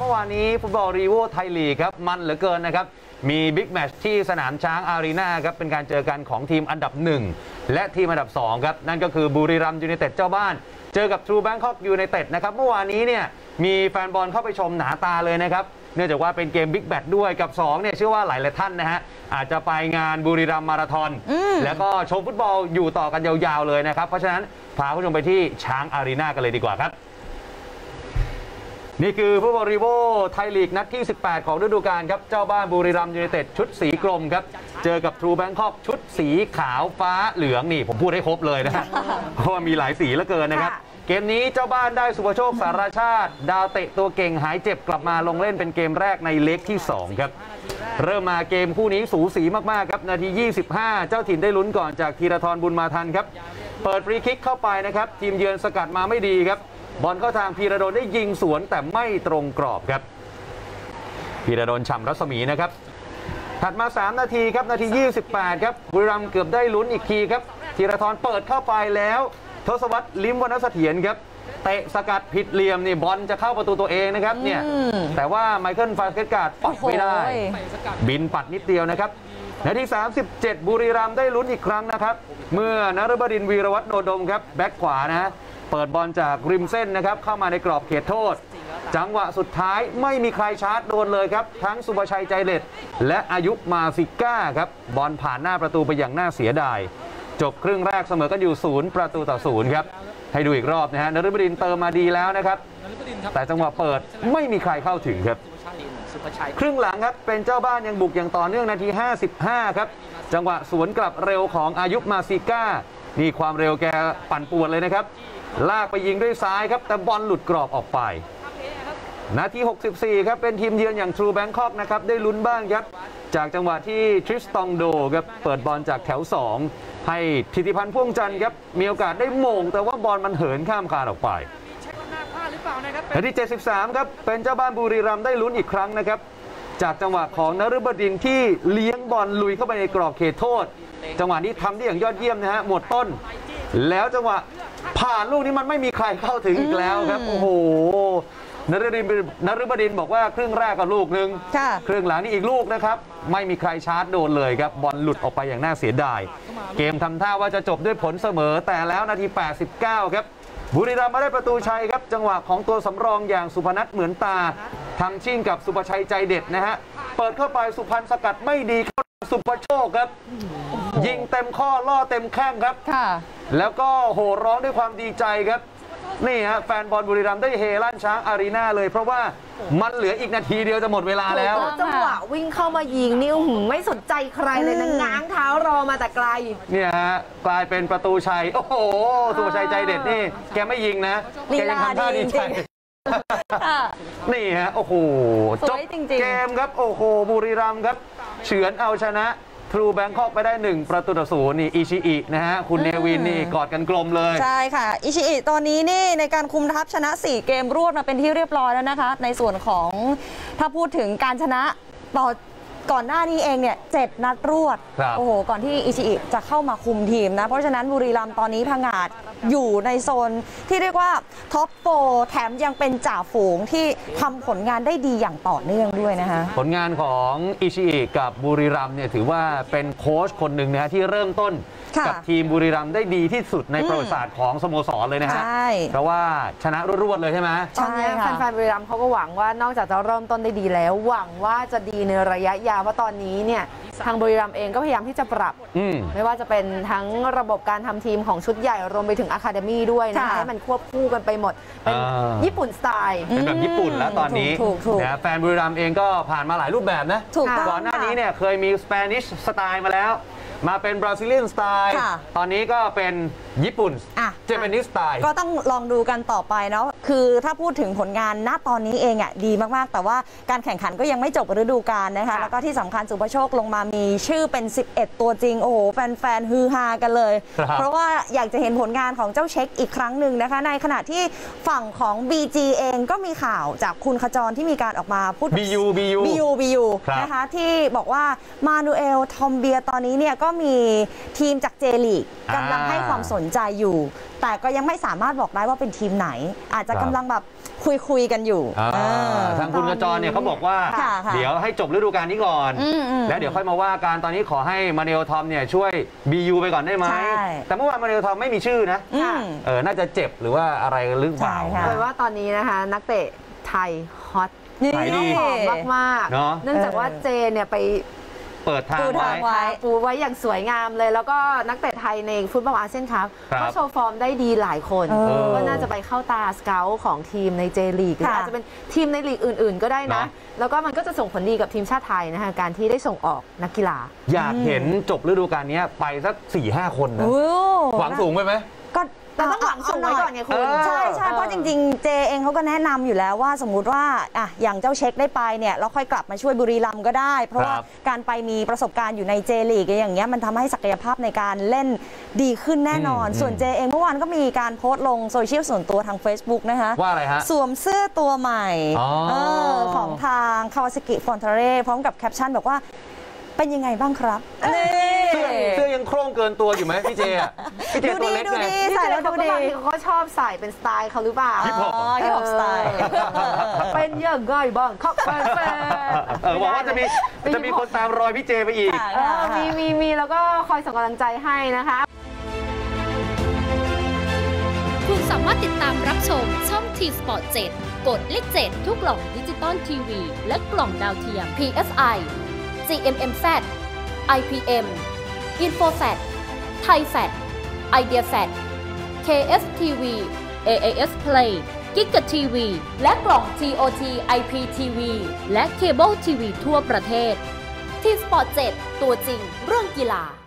เมื่อวานนี้ฟุตบอลรีโวไทยลีกครับ มันเหลือเกินนะครับ มีบิ๊กแมตช์ที่สนามช้างอารีนาครับ เป็นการเจอกันของทีมอันดับ 1 และทีมอันดับ 2 ครับ นั่นก็คือบุรีรัมย์ยูไนเต็ดเจ้าบ้าน เจอกับทรูแบงคอกยูไนเต็ดนะครับ เมื่อวานนี้เนี่ยมีแฟนบอลเข้าไปชมหนาตาเลยนะครับเนื่องจากว่าเป็นเกมบิ๊กแมตช์ด้วยกับ2เนี่ยเชื่อว่าหลายหลายๆท่านนะฮะอาจจะไปงานบุรีรัมย์มาราธอน แล้วก็ชมฟุตบอลอยู่ต่อกันยาวๆเลยนะครับ เพราะฉะนั้นพาคุณผู้ชมไปที่ช้างอารีนากันเลยดีกว่าครับ นี่คือฟุตบอลรีโวไทยลีกนัดที่ 18 ของฤดูกาลครับ เจ้าบ้านบุรีรัมย์ยูไนเต็ดชุดสีกรมครับ เจอกับทรูแบงคอกชุดสีขาวฟ้าเหลืองนี่ ผมพูดให้ครบเลยนะ เพราะว่ามีหลายสีเหลือเกินนะครับค่ะเกมนี้เจ้าบ้านได้ศุภโชคสารชาติ ดาวเตะตัวเก่งหายเจ็บกลับมาลงเล่นเป็นเกมแรกในเลกที่ 2 ครับเริ่มมาเกมคู่นี้สูสีมากๆครับนาที 25 เจ้าถิ่นได้ลุ้นก่อนจากธีราทรบุญมาทันครับ เปิดฟรีคิกเข้าไปนะครับ ทีมเยือนสกัดมาไม่ดีครับ บอลเข้าทางพีรดนย์ได้ยิงสวนแต่ไม่ตรงกรอบครับพีรดนย์ฉ่ำรัศมีนะครับ ถัดมา 3 นาทีครับนาที 28 ครับบุรีรัมย์เกือบได้ลุ้นอีกทีครับธีราทรเปิดเข้าไปแล้วทศวรรษลิ้มวรรณเสถียรครับเตะสกัดผิดเหลี่ยมนี่บอลจะเข้าประตูตัวเองนะครับเนี่ยแต่ว่าไมเคิลฟัลเกสการ์ดปัดไว้ได้โอ้โหบินปัดนิดเดียวนะครับนาที 37 บุรีรัมย์ได้ลุ้นอีกครั้งนะครับ เมื่อนรบดินทร์วีรวัฒน์โนดมครับ แบ็คขวานะฮะ เปิดบอลจากริมเส้นนะครับ เข้ามาในกรอบเขตโทษ จังหวะสุดท้ายไม่มีใครชาร์จโดนเลยครับ ทั้งสุภชัยใจเด็ด และอายุมาซิก้าครับ บอลผ่านหน้าประตูไปอย่างน่าเสียดาย จบครึ่งแรกเสมอกันอยู่ศูนย์ประตูต่อศูนย์ครับ ให้ดูอีกรอบนะฮะนรบดินเติมมาดีแล้วนะครับ แต่จังหวะเปิดไม่มีใครเข้าถึงครับครึ่งหลังครับเป็นเจ้าบ้านยังบุกอย่างต่อเนื่องนาที 55 ครับ จังหวะสวนกลับเร็วของอายุมาซิก้านี่ความเร็วแกปั่นป่วนเลยนะครับ ลากไปยิงด้วยซ้ายครับ แต่บอลหลุดกรอบออกไป นาที 64 ครับ เป็นทีมเยือนอย่างทรูแบงคอกนะครับ ได้ลุ้นบ้างครับ จากจังหวะที่ทริสตองโดครับ เปิดบอลจากแถว 2 ให้ธิติพันธ์พ่วงจันทร์ครับ มีโอกาสได้โมง แต่ว่าบอลมันเหินข้ามคานออกไปนาที 73 ครับ เป็นเจ้าบ้านบุรีรัมย์ได้ลุ้นอีกครั้งนะครับ จากจังหวะของนฤบดินทร์ที่เลี้ยงบอลลุยเข้าไปในกรอบเขตโทษ จังหวะนี้ทำได้อย่างยอดเยี่ยมนะฮะ หมดต้น แล้วจังหวะ ผ่านลูกนี้มันไม่มีใครเข้าถึงอีกแล้วครับ โอ้โหนฤบดินทร์นฤบดินทร์บอกว่าครึ่งแรกก็ลูกหนึ่งค่ะครึ่งหลังนี่อีกลูกนะครับ ไม่มีใครชาร์จโดนเลยครับบอลหลุดออกไปอย่างน่าเสียดาย เกมทำท่าว่าจะจบด้วยผลเสมอแต่แล้วนาที 89 ครับ บุรีรัมย์มาได้ประตูชัยครับ จังหวะของตัวสำรองอย่างสุพนัทเหมือนตาทำชิ่งกับสุภชัยใจเด็ดนะฮะเปิดเข้าไปสุพรรณสกัดไม่ดีเข้าสุภโชคครับ ยิงเต็มข้อล่อเต็มแข้งครับค่ะ แล้วก็โห่ร้องด้วยความดีใจครับ นี่ฮะแฟนบอลบุรีรัมย์ได้เฮลั่นช้างอารีนาเลย เพราะว่ามันเหลืออีกนาทีเดียวจะหมดเวลาแล้วถูกต้องจังหวะวิ่งเข้ามายิงนิ้วหืมไม่สนใจใครเลยนะอืมง้างเท้ารอมาแต่ไกล เนี่ยฮะกลายเป็นประตูชัย โอ้โหสุภชัยใจเด็ดนี่ แกไม่ยิงนะลีแกยัลาทำท่าดีดีจใจริงๆค่ะนี่ฮะโอ้โหสจวบยจริงๆเกมครับ โอ้โหบุรีรัมย์ครับ เฉือนเอาชนะ ทรูแบงคอกไปได้ 1 ประตูต่อศูนย์นี่อิชิอินะฮะ คุณเนวินนี่กอดกันกลมเลย ใช่ค่ะ อิชิอิตอนนี้นี่ในการคุมทัพชนะ 4 เกมรวดมาเป็นที่เรียบร้อยแล้วนะคะ ในส่วนของถ้าพูดถึงการชนะต่อ ก่อนหน้านี้เองเนี่ยเจ็ดนัดรวดครับโอ้โห ก่อนที่อิชิอิจะเข้ามาคุมทีมนะ เพราะฉะนั้นบุรีรัมย์ตอนนี้พังอาจอยู่ในโซนที่เรียกว่าท็อปโฟแถมยังเป็นจ่าฝูงที่ทำผลงานได้ดีอย่างต่อเนื่องด้วยนะคะผลงานของอิชิอิกับบุรีรัมย์เนี่ยถือว่าเป็นโค้ชคนหนึ่งนะฮะที่เริ่มต้นค่ะกับทีมบุรีรัมย์ได้ดีที่สุดในอืมประวัติศาสตร์ของสโมสรเลยนะฮะใช่เพราะว่าชนะรวดๆเลยใช่ไหมตอนนี้ใช่ค่ะแฟนๆบุรีรัมย์เขาก็หวังว่านอกจากจะเริ่มต้นได้ดีแล้ว หวังว่าจะดีในระยะยาวเพราะตอนนี้เนี่ยทางบุรีรัมย์เองก็พยายามที่จะปรับอืมไม่ว่าจะเป็นทั้งระบบการทำทีมของชุดใหญ่รวมไปถึงอะคาเดมี่ด้วยนะค่ะให้มันควบคู่กันไปหมด เป็นอ่าญี่ปุ่นสไตล์เป็นแบบญี่ปุ่นแล้วตอนนี้ถูกถูกนะแฟนบุรีรัมย์เองก็ผ่านมาหลายรูปแบบนะถูกต้องก่อนหน้านี้ค่ะเนี่ยเคยมี Spanish style มาแล้ว มาเป็น Brazilian style ค่ะ ตอนนี้ก็เป็นญี่ปุ่นอะ Japanese สไตล์ ก็ต้องลองดูกันต่อไปเนาะคือถ้าพูดถึงผลงานณตอนนี้เองอะดีมากๆ แต่ว่าการแข่งขันก็ยังไม่จบฤดูกาลนะคะค่ะแล้วก็ที่สำคัญศุภโชคลงมามีชื่อเป็น 11 ตัวจริง โอ้โห แฟนๆฮือฮากันเลย ครับ เพราะว่าอยากจะเห็นผลงานของเจ้าเช็คอีกครั้งหนึ่งนะคะ ในขณะที่ฝั่งของ BG เองก็มีข่าวจากคุณขจรที่มีการออกมาพูด BU BU BU BU ครับนะคะที่บอกว่ามานูเอลทอมเบียร์ตอนนี้เนี่ยก็มีทีมจากเจลีกอ่ากำลังให้ความสนใจอยู่ แต่ก็ยังไม่สามารถบอกได้ว่าเป็นทีมไหน อาจจะครับกำลังแบบคุยคุยๆกันอยู่อ่าเออทางคุณกระจรเนี่ยเขาบอกว่าค่ะค่ะเดี๋ยวให้จบฤดูกาลนี้ก่อนอืมอืมแล้วเดี๋ยวค่อยมาว่ากันตอนนี้ขอให้มานูเอลทอมเนี่ยช่วย BU ไปก่อนได้ไหมใช่แต่เมื่อวานมานูเอลทอมไม่มีชื่อนะอืมเออน่าจะเจ็บหรือว่าอะไรหรือเปล่าใช่ค่ะเอาเป็นว่าตอนนี้นะคะ นักเตะไทยฮอตนี่ขายดีหอมมากเนอะๆเนื่องจากว่าเจเนี่ยไป เปิดทางปูทางไว้ ไว้ปูไว้อย่างสวยงามเลย แล้วก็นักเตะไทยในฟุตบอลอาเซียนคัพครับก็โชว์ฟอร์มได้ดีหลายคนเออก็น่าจะไปเข้าตาสเกาต์ของทีมในเจลีกหรือค่ะ อาจจะเป็นทีมในลีกอื่น ๆ ก็ได้นะ เนอะ แล้วก็มันก็จะส่งผลดีกับทีมชาติไทยนะคะการที่ได้ส่งออกนักกีฬา อยากเห็นจบฤดูกาลนี้ไปสัก4ี่ห้าคนนะ โอ้ หวังสูงไปไหมก็ แต่ต้องหวังสูงไว้ก่อนไงคุณเออใช่ใช่เพราะจริงๆ เจเองเขาก็แนะนำอยู่แล้วว่าสมมุติว่าอะอย่างเจ้าเช็คได้ไปเนี่ยเราค่อยกลับมาช่วยบุรีรัมย์ก็ได้ เพราะว่าครับการไปมีประสบการณ์อยู่ในเจลีกอย่างเงี้ยมันทำให้ศักยภาพในการเล่นดีขึ้นแน่นอนอืมส่วนเจเองเมื่อวานก็มีการโพสต์ลงโซเชียลส่วนตัวทาง Facebook นะคะว่าอะไรฮะสวมเสื้อตัวใหม่อ๋อเออของทางคาวาซากิฟรอนตาเล่พร้อมกับแคปชั่นบอกว่าเป็นยังไงบ้างครับนี่เสื้อเสื้อ ยังโคร่งเกินตัวอยู่ไหมพี่เจอะพี่เจดูตัวดีเล็กดูไง ดีใส่แล้วดูดีบางทีเขาก็ชอบใส่เป็นสไตล์เขาหรือเปล่า ฮิปฮอป อ๋อฮิปฮอปสไตล์ เป็นยังไงบ้างเขาเป็นแฟนเออบอกว่าจะมีจะมีคนตามรอยพี่เจไปอีก เออมีมีมีแล้วก็คอยส่งกำลังใจให้นะคะ คุณสามารถติดตามรับชมช่อง T Sport 7 กดเลข7ทุกกล่องดิจิตอลทีวีและกล่องดาวเทียม PSI GMMZ IPM InfoSat ThaiSat IdeaSat KSTV AAS Play Giga TV และกล่อง TOT IPTV และเคเบิลทีวีทั่วประเทศ T Sport 7ตัวจริงเรื่องกีฬา